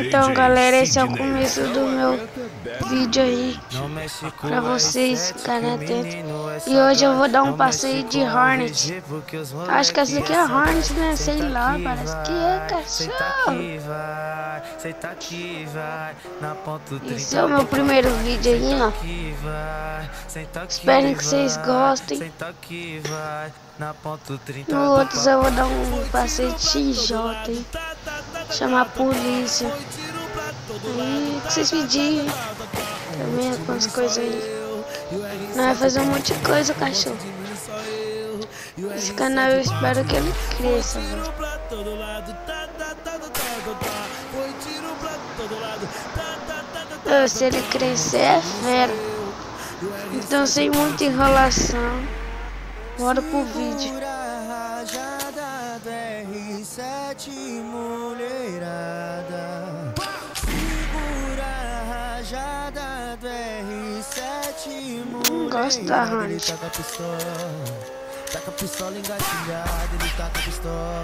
Então galera, esse é o começo do meu vídeo aí pra vocês ficarem atentos. E hoje eu vou dar um passeio de Hornet. Acho que essa aqui é Hornet, né? Sei lá, parece que é cachorro. Esse é o meu primeiro vídeo aí, ó. Espero que vocês gostem. No outro eu vou dar um passeio de XJ aí chamar a polícia. Aí que vocês pedirem também algumas coisas aí. Não vai fazer um monte de coisa, cachorro. Esse canal eu espero que ele cresça, Se ele crescer é fera. Então sem muita enrolação. Bora pro vídeo. R7 mulherada. Segura a rajada do R7 mulherada Gosto da Hunt Taca a pistola Taca a pistola engatilhada Ele taca a pistola.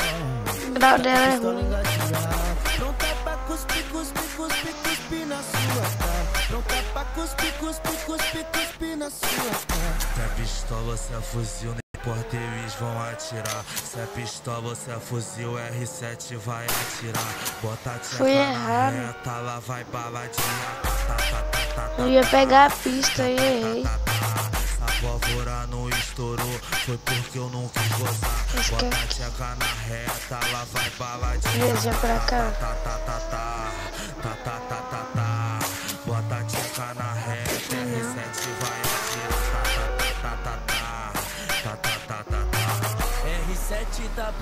O grau dela é ruim. Pronta pra cuspir, cuspir, cuspir, cuspir na sua cara. Pronta pra cuspir, cuspir, cuspir, cuspir na sua cara. Se a pistola, se a fuzil porteiros vão atirar. Se é pistola, se é fuzil, R7 vai atirar. Bota a tcheca na reta, lá vai baladinha. Eu ia pegar a pista e errei. A pólvora não estourou, foi porque eu não quis gozar. Bota a tcheca na reta, lá vai baladinha. Veja pra cá. Tá, tá, tá, tá, tá, tá, tá, tá,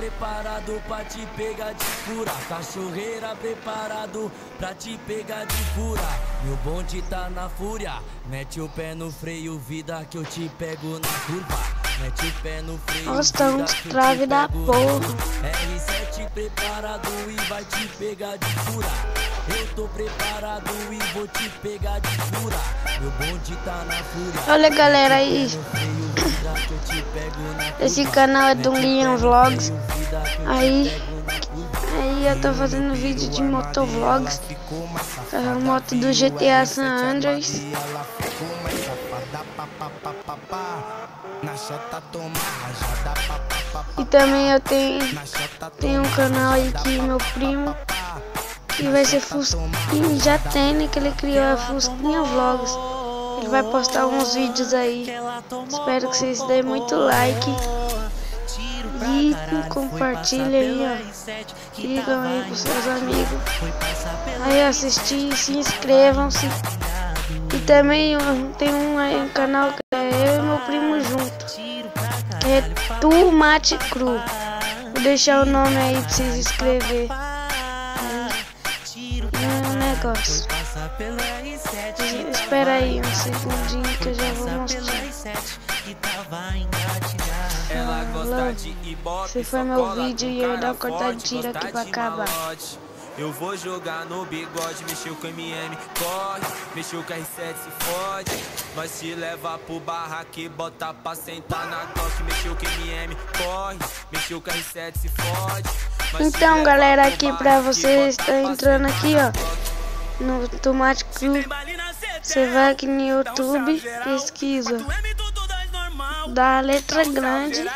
preparado pra te pegar de fura. Cachorreira preparado pra te pegar de fura. Meu bonde tá na fúria. Mete o pé no freio, vida que eu te pego na curva. Nossa, tá um trave da porra. R7 preparado e vai te pegar de fura. Eu tô preparado e vou te pegar de fura. Meu bonde tá na fúria. Olha galera aí. Esse canal é do Liam Vlogs. Aí, aí eu tô fazendo vídeo de motovlogs. A moto do GTA San Andreas. E também eu tenho, tenho um canal aí que meu primo que vai ser Fusquinha, já tem, né, que ele criou a Fusquinha Vlogs. Ele vai postar alguns vídeos aí. Espero que vocês deem muito like. E compartilha aí, ó. Ligam aí com seus amigos. Aí assistir, se inscrevam-se. E também tem um, um canal que é eu e meu primo junto. Que é Tomate Cru. Vou deixar o nome aí pra vocês inscrever um negócio. Espera aí um segundinho que eu já vou mostrar. Falou. Esse foi meu vídeo e eu dar uma cortadinha aqui pra acabar. Eu vou jogar no bigode, mexeu com MM, corre. Mexeu com R7, se fode. Nós te leva pro barraque, bota pra sentar na toque. Mexeu com MM, corre. Mexeu com R7, se fode. Então, galera, aqui pra vocês está entrando aqui, ó, no Tomate Cru. Você vai aqui no YouTube, pesquisa. Da letra grande.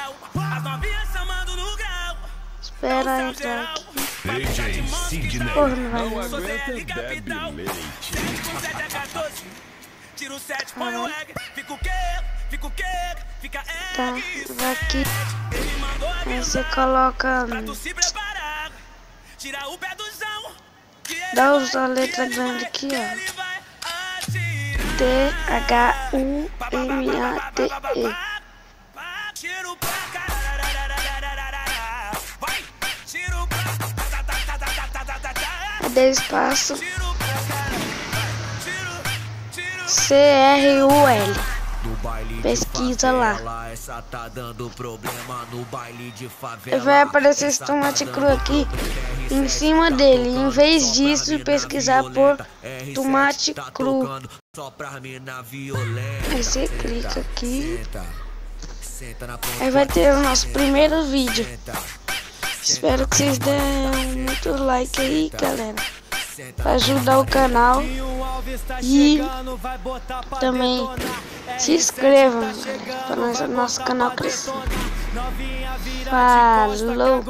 Espera entrar aqui. DJ Sidney. Não capital. com é 14. Tira o põe o egg. Fica o quê? Fica o quê? Fica egg. Tá, vai aqui. Aí você coloca... Pra tu se preparar. Tira o pé do zão. Dá os, a letra grande aqui, ó. T-H-U-M-A-T-E. espaço CRUL pesquisa lá. Vai aparecer esse tomate cru aqui em cima dele. Em vez disso, pesquisar por tomate cru. Aí você clica aqui. Aí vai ter o nosso primeiro vídeo. Espero que vocês deem muito like aí, galera. para ajudar o canal e também se inscreva para o nosso canal crescer. Falou!